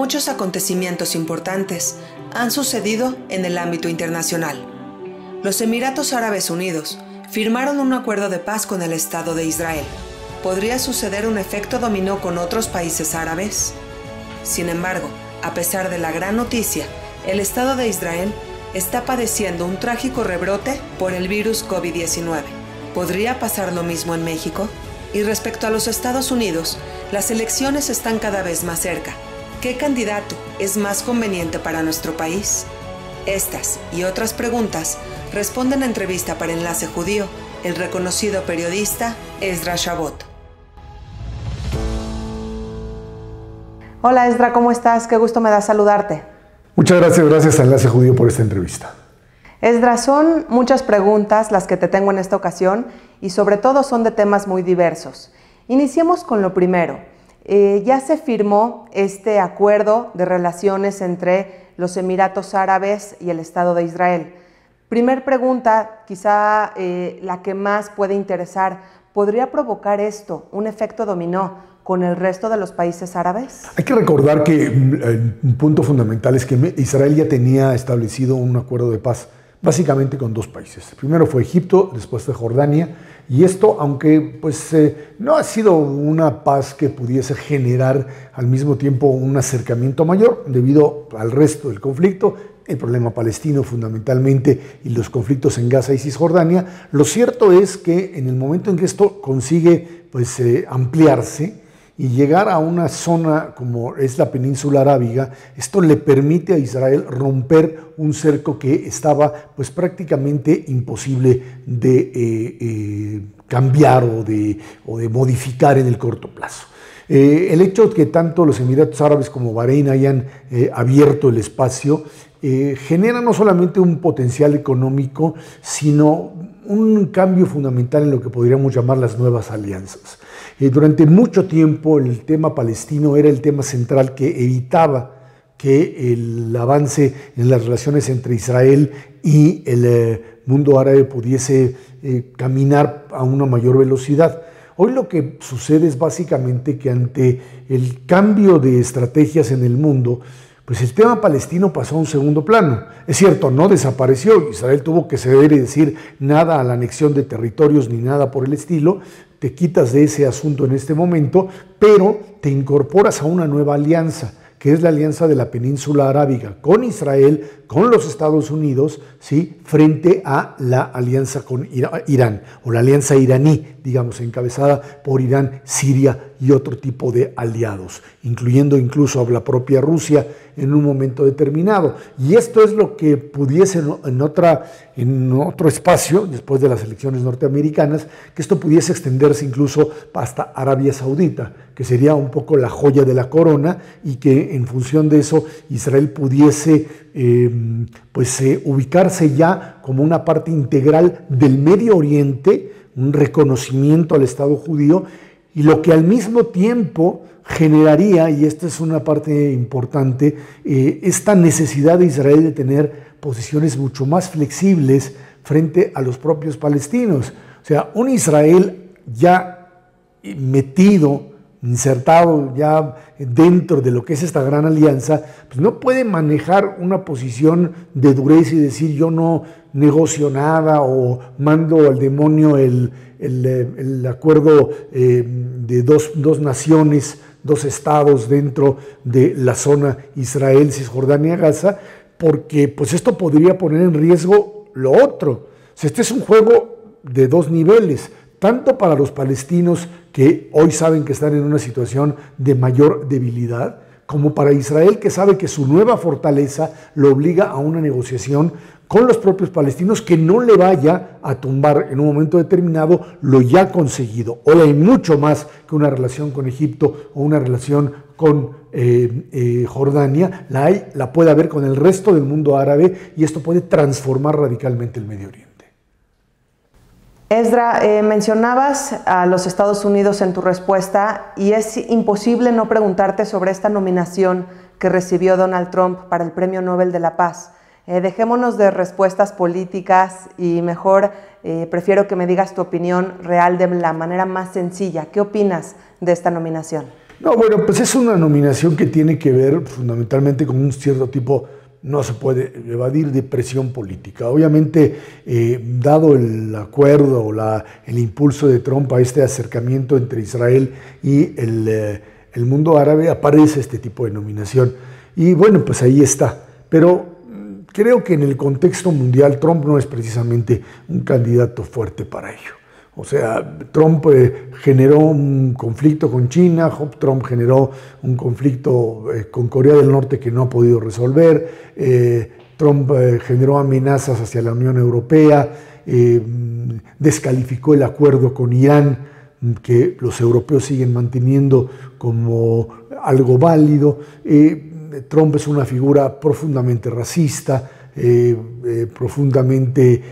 muchos acontecimientos importantes han sucedido en el ámbito internacional. Los Emiratos Árabes Unidos firmaron un acuerdo de paz con el Estado de Israel. ¿Podría suceder un efecto dominó con otros países árabes? Sin embargo, a pesar de la gran noticia, el Estado de Israel está padeciendo un trágico rebrote por el virus COVID-19. ¿Podría pasar lo mismo en México? Y respecto a los Estados Unidos, las elecciones están cada vez más cerca. ¿Qué candidato es más conveniente para nuestro país? Estas y otras preguntas responden a entrevista para Enlace Judío el reconocido periodista Ezra Shabot. Hola Ezra, ¿cómo estás? Qué gusto me da saludarte. Muchas gracias, gracias a Enlace Judío por esta entrevista. Esdra, son muchas preguntas las que te tengo en esta ocasión y sobre todo son de temas muy diversos. Iniciemos con lo primero. Eh, ya se firmó este acuerdo de relaciones entre los Emiratos Árabes y el Estado de Israel. Primer pregunta, quizá eh, la que más puede interesar, ¿podría provocar esto un efecto dominó con el resto de los países árabes? Hay que recordar que mm, un punto fundamental es que Israel ya tenía establecido un acuerdo de paz básicamente con dos países. Primero fue Egipto, después fue Jordania, y esto, aunque pues, eh, no ha sido una paz que pudiese generar al mismo tiempo un acercamiento mayor debido al resto del conflicto, el problema palestino fundamentalmente y los conflictos en Gaza y Cisjordania, lo cierto es que en el momento en que esto consigue pues, eh, ampliarse, y llegar a una zona como es la península arábiga, esto le permite a Israel romper un cerco que estaba pues prácticamente imposible de eh, eh, cambiar o de, modificar en el corto plazo. Eh, el hecho de que tanto los Emiratos Árabes como Bahrein hayan abierto el espacio genera no solamente un potencial económico, sino un cambio fundamental en lo que podríamos llamar las nuevas alianzas. Eh, durante mucho tiempo el tema palestino era el tema central que evitaba que el avance en las relaciones entre Israel y el eh, mundo árabe pudiese eh, caminar a una mayor velocidad. Hoy lo que sucede es básicamente que ante el cambio de estrategias en el mundo, pues el tema palestino pasó a un segundo plano. Es cierto, no desapareció, Israel tuvo que ceder y decir nada a la anexión de territorios ni nada por el estilo, te quitas de ese asunto en este momento, pero te incorporas a una nueva alianza, que es la alianza de la península arábiga con Israel, con los Estados Unidos, ¿sí? frente a la alianza con Irán, o la alianza iraní, digamos, encabezada por Irán, Siria y otro tipo de aliados, incluyendo incluso a la propia Rusia en un momento determinado. Y esto es lo que pudiese en, otra, en otro espacio, después de las elecciones norteamericanas, que esto pudiese extenderse incluso hasta Arabia Saudita, que sería un poco la joya de la corona y que en función de eso Israel pudiese eh, pues, eh, ubicarse ya como una parte integral del Medio Oriente, un reconocimiento al Estado judío y lo que al mismo tiempo generaría, y esta es una parte importante, eh, esta necesidad de Israel de tener posiciones mucho más flexibles frente a los propios palestinos. O sea, un Israel ya metido, insertado ya dentro de lo que es esta gran alianza, pues no puede manejar una posición de dureza y decir yo no negocio nada o mando al demonio el, el, acuerdo eh, de dos, dos, naciones, dos estados dentro de la zona Israel, Cisjordania, Gaza, porque pues esto podría poner en riesgo lo otro. este es un juego de dos niveles, tanto para los palestinos que hoy saben que están en una situación de mayor debilidad, como para Israel que sabe que su nueva fortaleza lo obliga a una negociación con los propios palestinos que no le vaya a tumbar en un momento determinado lo ya conseguido. Hoy hay mucho más que una relación con Egipto o una relación con eh, eh, Jordania, la, hay, la puede haber con el resto del mundo árabe y esto puede transformar radicalmente el Medio Oriente. Esdra, eh, mencionabas a los Estados Unidos en tu respuesta y es imposible no preguntarte sobre esta nominación que recibió Donald Trump para el Premio Nobel de la Paz. Eh, dejémonos de respuestas políticas y mejor eh, prefiero que me digas tu opinión real de la manera más sencilla. ¿Qué opinas de esta nominación? No, bueno, pues es una nominación que tiene que ver fundamentalmente con un cierto tipo no se puede evadir de presión política. Obviamente, eh, dado el acuerdo o el impulso de Trump a este acercamiento entre Israel y el, eh, el, mundo árabe, aparece este tipo de nominación. Y bueno, pues ahí está. Pero creo que en el contexto mundial Trump no es precisamente un candidato fuerte para ello. O sea, Trump eh, generó un conflicto con China, Trump generó un conflicto eh, con Corea del Norte que no ha podido resolver, eh, Trump generó amenazas hacia la Unión Europea, descalificó el acuerdo con Irán, que los europeos siguen manteniendo como algo válido. Trump es una figura profundamente racista, profundamente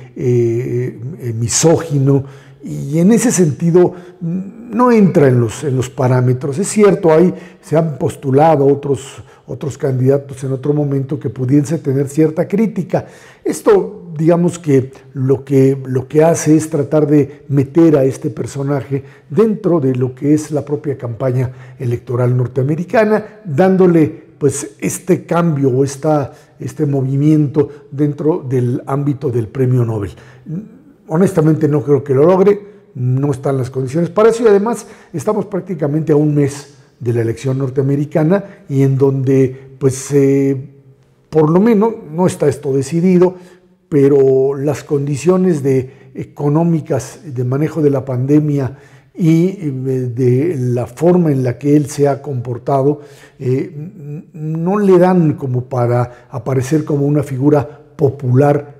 misógino y en ese sentido no entra en los, en los parámetros. Es cierto, hay, se han postulado otros, otros candidatos en otro momento que pudiese tener cierta crítica. Esto, digamos que lo, que lo que hace es tratar de meter a este personaje dentro de lo que es la propia campaña electoral norteamericana, dándole pues este cambio o esta, este movimiento dentro del ámbito del premio Nobel. Honestamente no creo que lo logre, no están las condiciones para eso y además estamos prácticamente a un mes de la elección norteamericana y en donde pues por lo menos no está esto decidido, pero las condiciones de, económicas de manejo de la pandemia y eh, de la forma en la que él se ha comportado eh, no le dan como para aparecer como una figura popular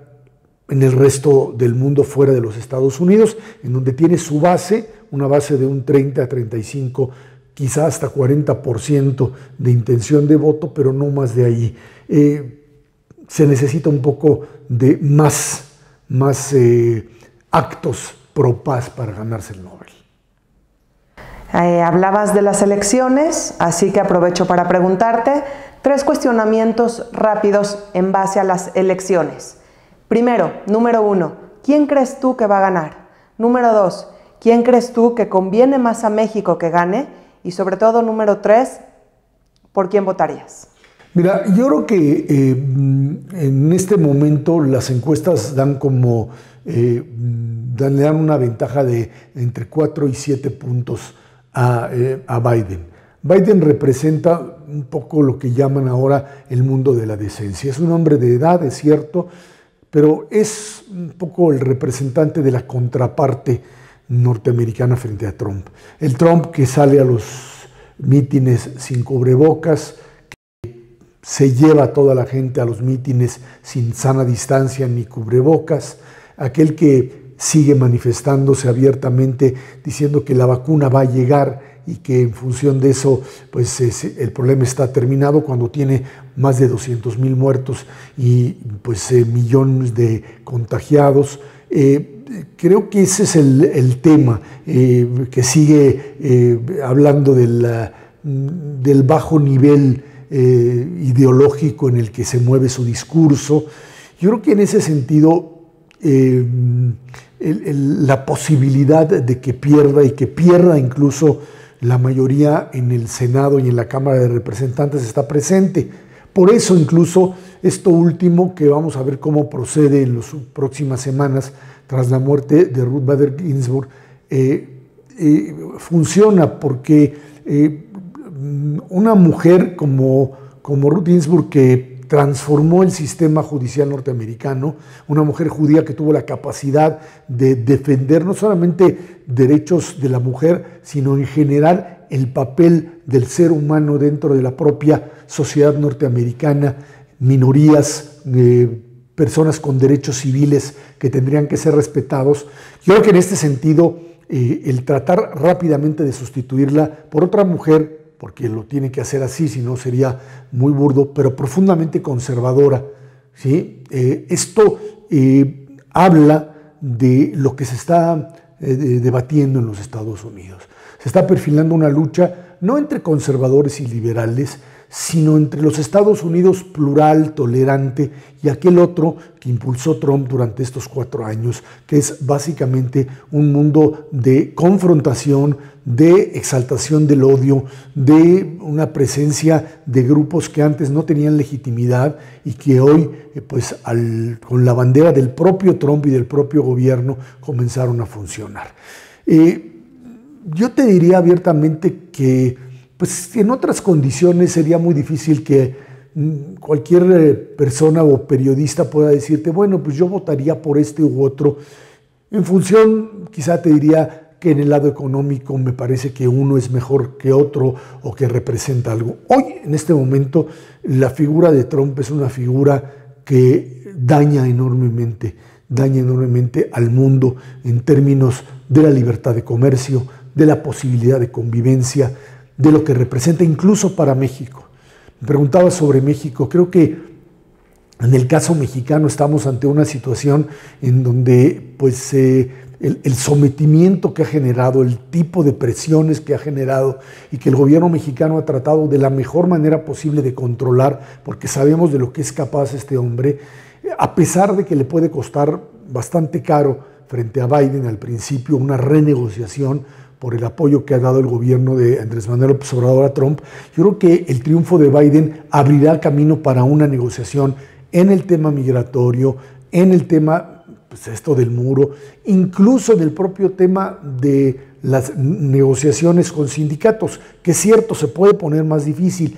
en el resto del mundo fuera de los Estados Unidos, en donde tiene su base, una base de un 30, 35, quizá hasta 40% de intención de voto, pero no más de ahí. Eh, se necesita un poco de más, más actos pro paz para ganarse el Nobel. Eh, hablabas de las elecciones, así que aprovecho para preguntarte tres cuestionamientos rápidos en base a las elecciones. Primero, número uno, ¿quién crees tú que va a ganar? Número dos, ¿quién crees tú que conviene más a México que gane? Y sobre todo, número tres, ¿por quién votarías? Mira, yo creo que eh, en este momento las encuestas dan como, eh, le dan una ventaja de entre 4 y 7 puntos a, eh, a Biden. Biden representa un poco lo que llaman ahora el mundo de la decencia. Es un hombre de edad, es cierto, pero es un poco el representante de la contraparte norteamericana frente a Trump. El Trump que sale a los mítines sin cubrebocas, que se lleva a toda la gente a los mítines sin sana distancia ni cubrebocas, aquel que sigue manifestándose abiertamente diciendo que la vacuna va a llegar y que en función de eso pues el problema está terminado cuando tiene más de 200 mil muertos y pues eh, millones de contagiados. Eh, creo que ese es el, tema eh, que sigue hablando del, del, bajo nivel ideológico en el que se mueve su discurso. Yo creo que en ese sentido la posibilidad de que pierda y que pierda incluso la mayoría en el Senado y en la Cámara de Representantes está presente. Por eso incluso esto último que vamos a ver cómo procede en las próximas semanas tras la muerte de Ruth Bader Ginsburg, eh, eh, funciona porque eh, una mujer como, como Ruth Ginsburg que transformó el sistema judicial norteamericano, una mujer judía que tuvo la capacidad de defender no solamente derechos de la mujer, sino en general el papel del ser humano dentro de la propia sociedad norteamericana, minorías, eh, personas con derechos civiles que tendrían que ser respetados. Yo creo que en este sentido, eh, el tratar rápidamente de sustituirla por otra mujer porque lo tiene que hacer así, si no sería muy burdo, pero profundamente conservadora. ¿sí? Eh, esto eh, habla de lo que se está eh, debatiendo en los Estados Unidos. Se está perfilando una lucha no entre conservadores y liberales, sino entre los Estados Unidos plural, tolerante, y aquel otro que impulsó Trump durante estos cuatro años, que es básicamente un mundo de confrontación, de exaltación del odio, de una presencia de grupos que antes no tenían legitimidad y que hoy, eh, pues con la bandera del propio Trump y del propio gobierno, comenzaron a funcionar. Eh, yo te diría abiertamente que pues en otras condiciones sería muy difícil que mm, cualquier eh, persona o periodista pueda decirte, bueno, pues yo votaría por este u otro. En función, quizá te diría que en el lado económico me parece que uno es mejor que otro o que representa algo. Hoy, en este momento, la figura de Trump es una figura que daña enormemente, daña enormemente al mundo en términos de la libertad de comercio, de la posibilidad de convivencia, de lo que representa incluso para México. Me preguntaba sobre México, creo que en el caso mexicano estamos ante una situación en donde pues, eh, el, el, sometimiento que ha generado, el tipo de presiones que ha generado y que el gobierno mexicano ha tratado de la mejor manera posible de controlar, porque sabemos de lo que es capaz este hombre, a pesar de que le puede costar bastante caro frente a Biden al principio una renegociación por el apoyo que ha dado el gobierno de Andrés Manuel López Obrador a Trump, yo creo que el triunfo de Biden abrirá camino para una negociación en el tema migratorio, en el tema, pues esto del muro, incluso en el propio tema de las negociaciones con sindicatos, que es cierto, se puede poner más difícil,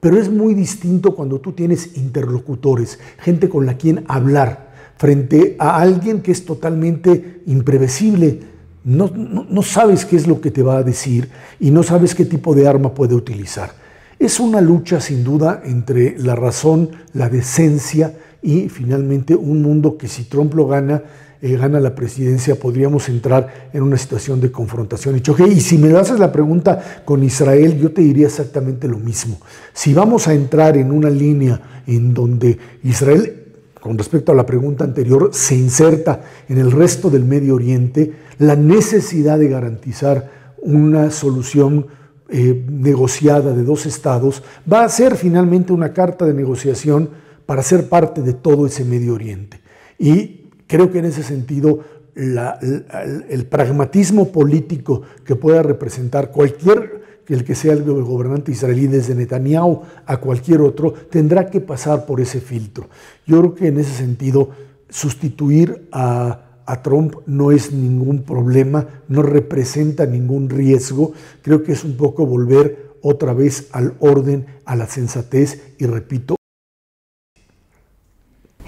pero es muy distinto cuando tú tienes interlocutores, gente con la quien hablar, frente a alguien que es totalmente imprevisible, no, sabes qué es lo que te va a decir y no sabes qué tipo de arma puede utilizar. Es una lucha sin duda entre la razón, la decencia y finalmente un mundo que si Trump lo gana, eh, gana la presidencia, podríamos entrar en una situación de confrontación y choque. Y si me haces la pregunta con Israel, yo te diría exactamente lo mismo. Si vamos a entrar en una línea en donde Israel con respecto a la pregunta anterior, se inserta en el resto del Medio Oriente la necesidad de garantizar una solución eh, negociada de dos estados, va a ser finalmente una carta de negociación para ser parte de todo ese Medio Oriente. Y creo que en ese sentido el pragmatismo político que pueda representar cualquier el que sea el gobernante israelí desde Netanyahu a cualquier otro, tendrá que pasar por ese filtro. Yo creo que en ese sentido sustituir a, Trump no es ningún problema, no representa ningún riesgo. Creo que es un poco volver otra vez al orden, a la sensatez y repito.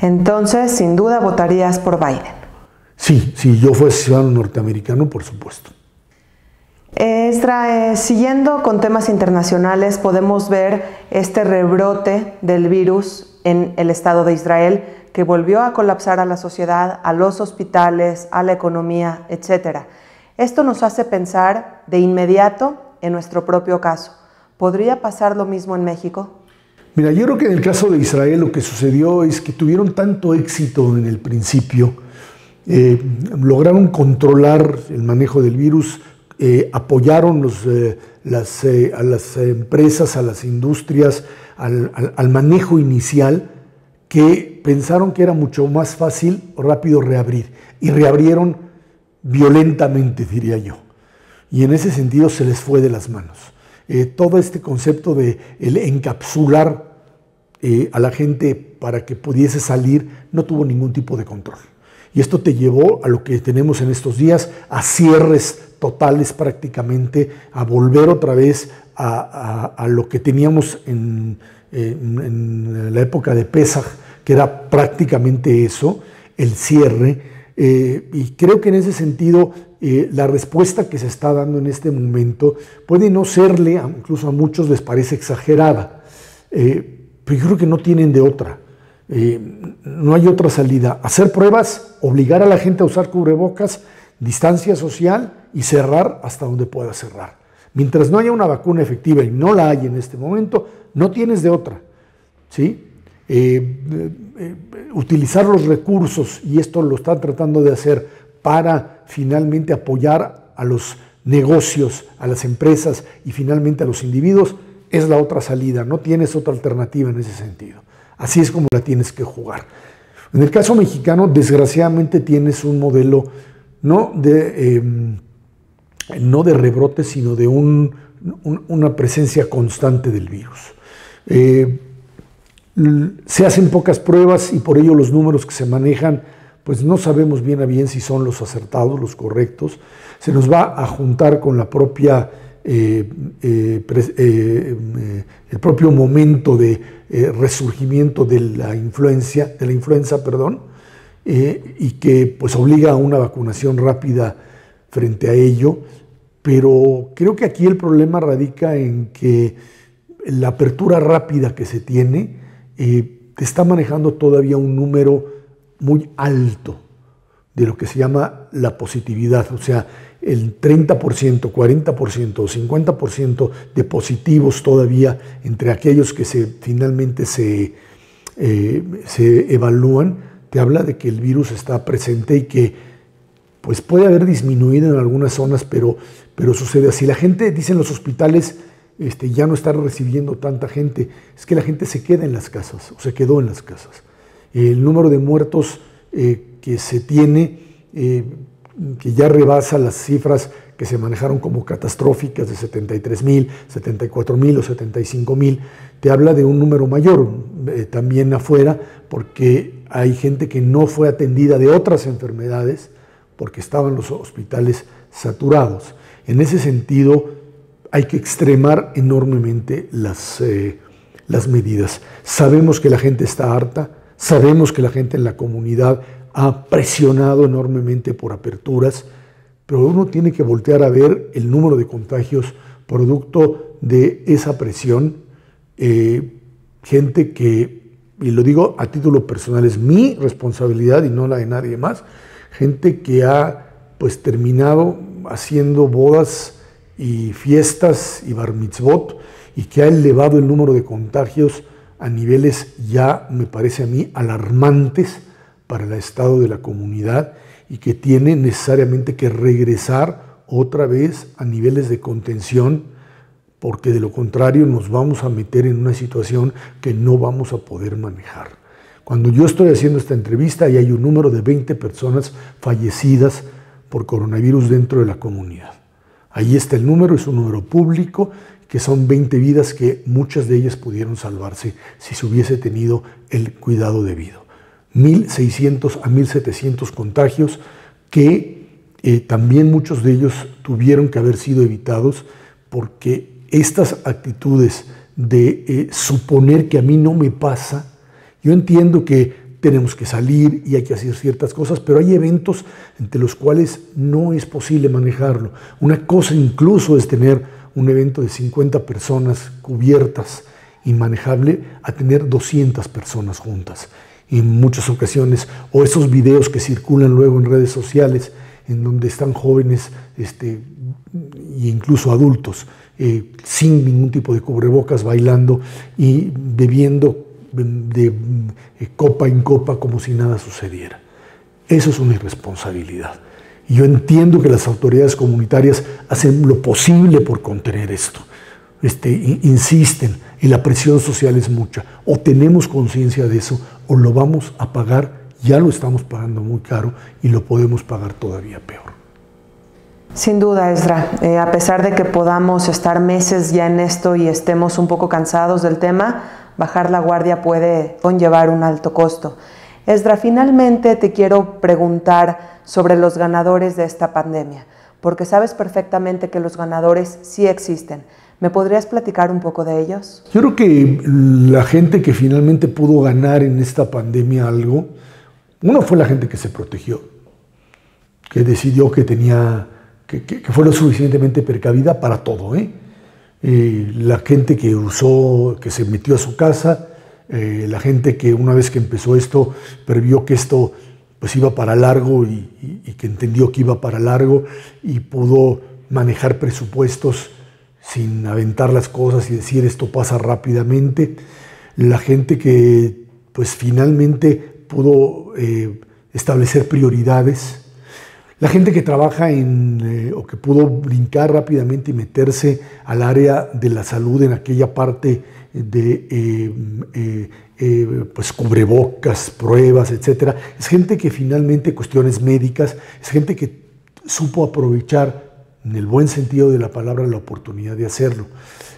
Entonces, sin duda, votarías por Biden. Sí, si yo fuese ciudadano norteamericano, por supuesto. Estra, eh, siguiendo con temas internacionales, podemos ver este rebrote del virus en el Estado de Israel que volvió a colapsar a la sociedad, a los hospitales, a la economía, etc. Esto nos hace pensar de inmediato en nuestro propio caso. ¿Podría pasar lo mismo en México? Mira, yo creo que en el caso de Israel lo que sucedió es que tuvieron tanto éxito en el principio, eh, lograron controlar el manejo del virus, eh, apoyaron eh, las, eh, a las empresas, a las industrias, al, manejo inicial, que pensaron que era mucho más fácil rápido reabrir. Y reabrieron violentamente, diría yo. Y en ese sentido se les fue de las manos. todo este concepto de encapsular a la gente para que pudiese salir no tuvo ningún tipo de control. Y esto te llevó a lo que tenemos en estos días, a cierres totales prácticamente, a volver otra vez a, lo que teníamos en, la época de Pesach, que era prácticamente eso, el cierre. Eh, y creo que en ese sentido eh, la respuesta que se está dando en este momento puede no serle, incluso a muchos les parece exagerada, eh, pero yo creo que no tienen de otra. No hay otra salida. Hacer pruebas, obligar a la gente a usar cubrebocas, distancia social y cerrar hasta donde pueda cerrar. Mientras no haya una vacuna efectiva y no la hay en este momento, no tienes de otra. ¿sí? Eh, eh, utilizar los recursos, y esto lo están tratando de hacer para finalmente apoyar a los negocios, a las empresas y finalmente a los individuos, es la otra salida, no tienes otra alternativa en ese sentido. Así es como la tienes que jugar. En el caso mexicano, desgraciadamente tienes un modelo no de, em, no de rebrote, sino de una presencia constante del virus. Eh, se hacen pocas pruebas y por ello los números que se manejan, pues no sabemos bien a bien si son los acertados, los correctos. Se nos va a juntar con la propia, eh, eh, el propio momento de resurgimiento de la influencia, de la influenza, perdón, y que pues obliga a una vacunación rápida frente a ello. Pero creo que aquí el problema radica en que la apertura rápida que se tiene eh, está manejando todavía un número muy alto de lo que se llama la positividad, o sea, el 30%, 40% o 50% de positivos todavía entre aquellos que se, finalmente se, eh, se evalúan, te habla de que el virus está presente y que pues puede haber disminuido en algunas zonas, pero, pero sucede así. La gente, dicen los hospitales, este, ya no está recibiendo tanta gente, es que la gente se queda en las casas, o se quedó en las casas. El número de muertos eh, que se tiene, eh, que ya rebasa las cifras que se manejaron como catastróficas de 73 mil, 74 mil o 75 mil, te habla de un número mayor eh, también afuera, porque hay gente que no fue atendida de otras enfermedades, porque estaban los hospitales saturados. En ese sentido, hay que extremar enormemente las, eh, las medidas. Sabemos que la gente está harta, sabemos que la gente en la comunidad ha presionado enormemente por aperturas, pero uno tiene que voltear a ver el número de contagios producto de esa presión. Eh, gente que, y lo digo a título personal, es mi responsabilidad y no la de nadie más, gente que ha pues terminado haciendo bodas y fiestas y bar mitzvot y que ha elevado el número de contagios a niveles ya, me parece a mí, alarmantes para el estado de la comunidad y que tiene necesariamente que regresar otra vez a niveles de contención porque de lo contrario nos vamos a meter en una situación que no vamos a poder manejar. Cuando yo estoy haciendo esta entrevista y hay un número de 20 personas fallecidas por coronavirus dentro de la comunidad. Ahí está el número, es un número público, que son 20 vidas que muchas de ellas pudieron salvarse si se hubiese tenido el cuidado debido. 1.600 a 1.700 contagios que eh, también muchos de ellos tuvieron que haber sido evitados porque estas actitudes de eh, suponer que a mí no me pasa, yo entiendo que tenemos que salir y hay que hacer ciertas cosas, pero hay eventos entre los cuales no es posible manejarlo. Una cosa incluso es tener un evento de 50 personas cubiertas y manejable a tener 200 personas juntas en muchas ocasiones, o esos videos que circulan luego en redes sociales en donde están jóvenes este, e incluso adultos eh, sin ningún tipo de cubrebocas bailando y bebiendo de, eh, copa en copa como si nada sucediera. Eso es una irresponsabilidad. Y yo entiendo que las autoridades comunitarias hacen lo posible por contener esto. Este, insisten y la presión social es mucha. O tenemos conciencia de eso o lo vamos a pagar, ya lo estamos pagando muy caro y lo podemos pagar todavía peor. Sin duda, Esdra, eh, a pesar de que podamos estar meses ya en esto y estemos un poco cansados del tema, bajar la guardia puede conllevar un alto costo. Esdra, finalmente te quiero preguntar sobre los ganadores de esta pandemia, porque sabes perfectamente que los ganadores sí existen. ¿Me podrías platicar un poco de ellos? Yo creo que la gente que finalmente pudo ganar en esta pandemia algo, uno fue la gente que se protegió, que decidió que tenía, que, fue lo suficientemente precavida para todo, ¿eh? Eh, la gente que usó, que se metió a su casa, eh, la gente que una vez que empezó esto, previó que esto pues iba para largo y, que entendió que iba para largo y pudo manejar presupuestos sin aventar las cosas y decir esto pasa rápidamente. La gente que pues finalmente pudo eh, establecer prioridades. la gente que trabaja en, eh, o que pudo brincar rápidamente y meterse al área de la salud en aquella parte de eh, eh, pues cubrebocas, pruebas, etcétera, es gente que finalmente cuestiones médicas, es gente que supo aprovechar en el buen sentido de la palabra la oportunidad de hacerlo.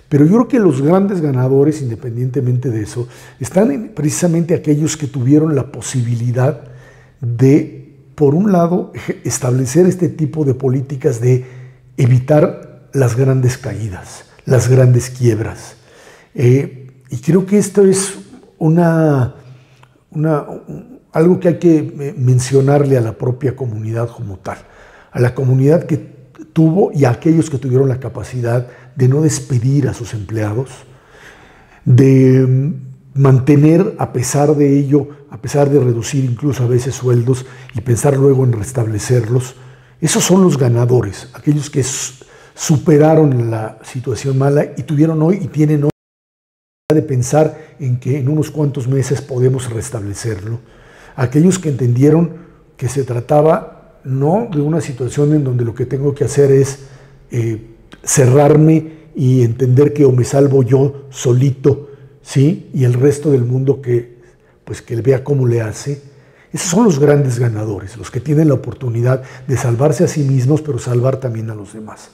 Pero yo creo que los grandes ganadores, independientemente de eso, están precisamente aquellos que tuvieron la posibilidad de por un lado, establecer este tipo de políticas de evitar las grandes caídas, las grandes quiebras. Eh, y creo que esto es una, algo que hay que eh, mencionarle a la propia comunidad como tal, a la comunidad que tuvo y aquellos que tuvieron la capacidad de no despedir a sus empleados, de mantener a pesar de ello, a pesar de reducir incluso a veces sueldos y pensar luego en restablecerlos, esos son los ganadores, aquellos que superaron la situación mala y tuvieron hoy y tienen hoy de pensar en que en unos cuantos meses podemos restablecerlo, aquellos que entendieron que se trataba no de una situación en donde lo que tengo que hacer es eh, cerrarme y entender que o me salvo yo solito, ¿sí? Y el resto del mundo que, pues, que vea cómo le hace. Esos son los grandes ganadores, los que tienen la oportunidad de salvarse a sí mismos, pero salvar también a los demás.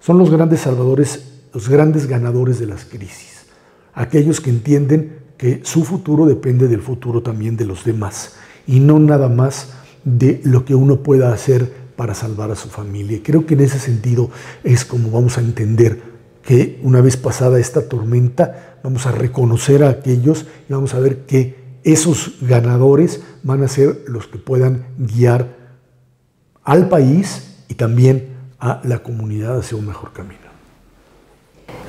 Son los grandes salvadores, los grandes ganadores de las crisis. Aquellos que entienden que su futuro depende del futuro también de los demás y no nada más de lo que uno pueda hacer para salvar a su familia. Creo que en ese sentido es como vamos a entender que una vez pasada esta tormenta, vamos a reconocer a aquellos y vamos a ver que esos ganadores van a ser los que puedan guiar al país y también a la comunidad hacia un mejor camino.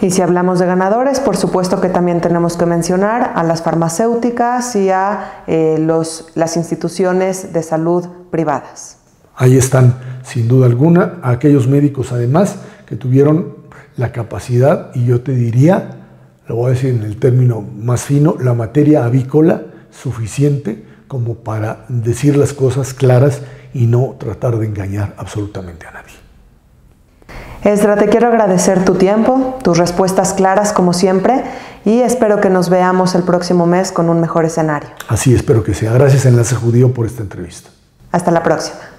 Y si hablamos de ganadores, por supuesto que también tenemos que mencionar a las farmacéuticas y a eh, los, las instituciones de salud privadas. Ahí están, sin duda alguna, aquellos médicos además que tuvieron la capacidad y yo te diría lo voy a decir en el término más fino, la materia avícola suficiente como para decir las cosas claras y no tratar de engañar absolutamente a nadie. Esdra, te quiero agradecer tu tiempo, tus respuestas claras como siempre y espero que nos veamos el próximo mes con un mejor escenario. Así espero que sea. Gracias Enlace Judío por esta entrevista. Hasta la próxima.